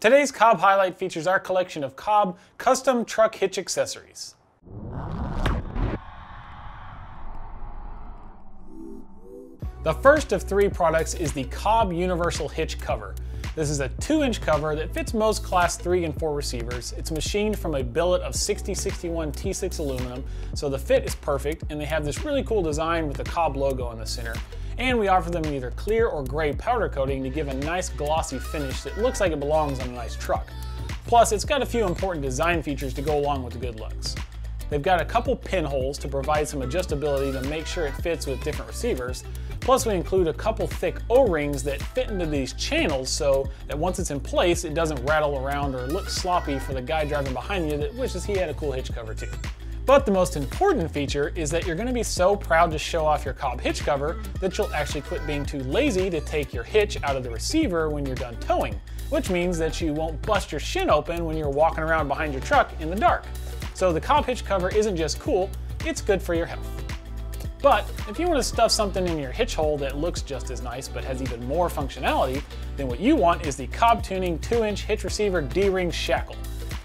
Today's Cobb Highlight features our collection of Cobb custom truck hitch accessories. The first of three products is the Cobb Universal Hitch Cover. This is a 2-inch cover that fits most Class 3 and 4 receivers. It's machined from a billet of 6061 T6 aluminum, so the fit is perfect, and they have this really cool design with the Cobb logo in the center. And we offer them either clear or gray powder coating to give a nice glossy finish that looks like it belongs on a nice truck. Plus, it's got a few important design features to go along with the good looks. They've got a couple pinholes to provide some adjustability to make sure it fits with different receivers, Plus we include a couple thick O-rings that fit into these channels so that once it's in place, it doesn't rattle around or look sloppy for the guy driving behind you that wishes he had a cool hitch cover too. But the most important feature is that you're gonna be so proud to show off your Cobb hitch cover that you'll actually quit being too lazy to take your hitch out of the receiver when you're done towing, which means that you won't bust your shin open when you're walking around behind your truck in the dark. So the Cobb hitch cover isn't just cool, it's good for your health. But if you want to stuff something in your hitch hole that looks just as nice but has even more functionality, then what you want is the Cobb Tuning 2-inch hitch receiver D-ring shackle.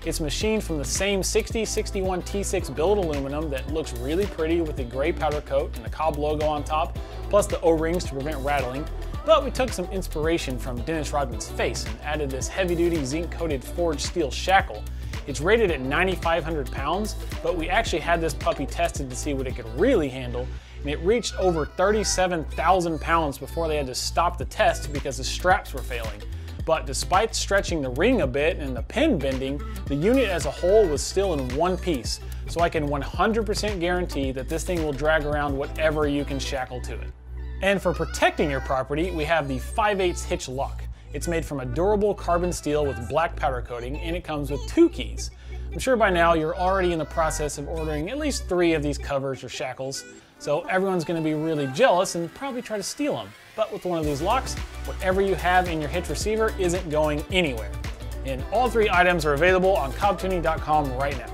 It's machined from the same 6061 T6 billet aluminum that looks really pretty with the gray powder coat and the Cobb logo on top, plus the O-rings to prevent rattling. But we took some inspiration from Dennis Rodman's face and added this heavy-duty zinc-coated forged steel shackle it's rated at 9,500 pounds, but we actually had this puppy tested to see what it could really handle, and it reached over 37,000 pounds before they had to stop the test because the straps were failing. But despite stretching the ring a bit and the pin bending, the unit as a whole was still in one piece, so I can 100% guarantee that this thing will drag around whatever you can shackle to it. And for protecting your property, we have the 5 8 hitch lock. It's made from a durable carbon steel with black powder coating and it comes with two keys. I'm sure by now you're already in the process of ordering at least three of these covers or shackles, so everyone's going to be really jealous and probably try to steal them. But with one of these locks, whatever you have in your hitch receiver isn't going anywhere. And all three items are available on cobbtuning.com right now.